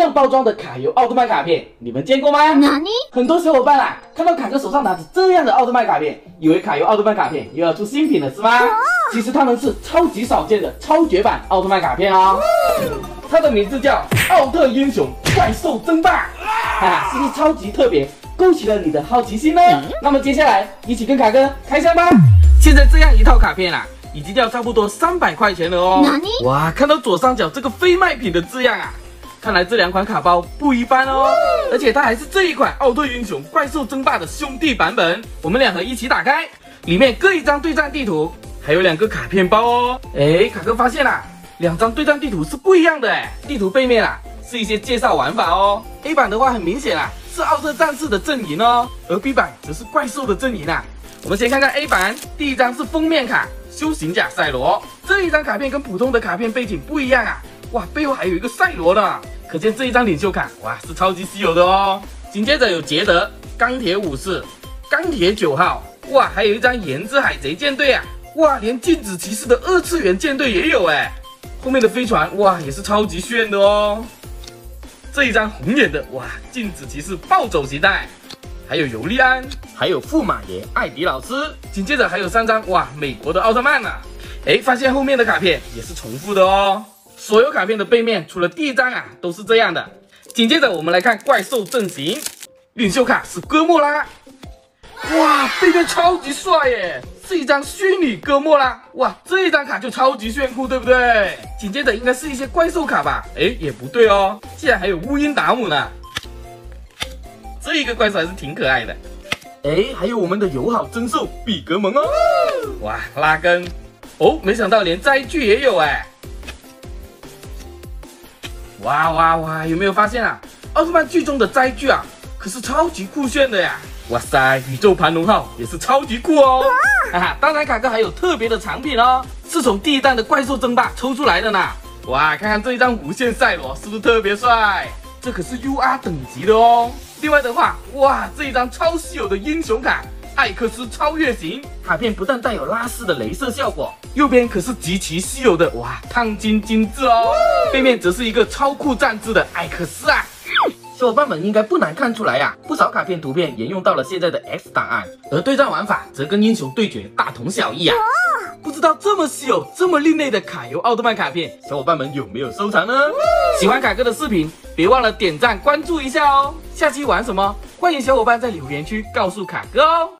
样包装的卡游奥特曼卡片，你们见过吗？很多小伙伴啊，看到卡哥手上拿着这样的奥特曼卡片，以为卡游奥特曼卡片又要出新品了是吗？其实它们是超级少见的超绝版奥特曼卡片哦。它的名字叫奥特英雄怪兽争霸，哈哈，是不是超级特别，勾起了你的好奇心呢？那么接下来一起跟卡哥开箱吧。现在这样一套卡片啊，已经要差不多三百块钱了哦。哇，看到左上角这个非卖品的字样啊，看来这两款卡包不一般哦。而且它还是这一款奥特英雄怪兽争霸的兄弟版本。我们两盒一起打开，里面各一张对战地图，还有两个卡片包哦。哎，卡哥发现啦，两张对战地图是不一样的哎。地图背面啊是一些介绍玩法哦。A 版的话很明显啊是奥特战士的阵营哦，而 B 版则是怪兽的阵营啊。我们先看看 A 版，第一张是封面卡，修行甲赛罗。这一张卡片跟普通的卡片背景不一样啊，哇，背后还有一个赛罗呢，可见这一张领袖卡哇是超级稀有的哦。紧接着有捷德、钢铁武士、钢铁九号，哇，还有一张炎之海贼舰队啊，哇，连禁止骑士的二次元舰队也有哎。后面的飞船哇也是超级炫的哦。这一张红眼的哇，禁止骑士暴走形态。还有尤利安，还有驸马爷艾迪老师，紧接着还有三张哇，美国的奥特曼啊！哎，发现后面的卡片也是重复的哦。所有卡片的背面除了第一张啊，都是这样的。紧接着我们来看怪兽阵型，领袖卡是哥莫拉，哇，背面超级帅耶，是一张虚拟哥莫拉，哇，这一张卡就超级炫酷，对不对？紧接着应该是一些怪兽卡吧？哎，也不对哦，竟然还有乌鹰达姆呢。这一个怪兽还是挺可爱的，哎，还有我们的友好真兽比格蒙哦，哇，拉根，哦，没想到连灾具也有哎，哇哇哇，有没有发现啊？奥特曼剧中的灾具啊，可是超级酷炫的呀！哇塞，宇宙盘龙号也是超级酷哦，哈哈，当然卡哥还有特别的藏品哦，是从第一弹的怪兽争霸抽出来的呢。哇，看看这一张无限赛罗是不是特别帅？这可是 UR 等级的哦。另外的话，哇，这一张超稀有的英雄卡艾克斯超越型卡片，不但带有拉丝的镭射效果，右边可是极其稀有的哇烫金精致哦，背面则是一个超酷站姿的艾克斯啊。小伙伴们应该不难看出来呀，不少卡片图片沿用到了现在的 X 档案，而对战玩法则跟英雄对决大同小异啊。不知道这么稀有、这么另类的卡游奥特曼卡片，小伙伴们有没有收藏呢？喜欢卡哥的视频，别忘了点赞关注一下哦。下期玩什么？欢迎小伙伴在留言区告诉卡哥哦。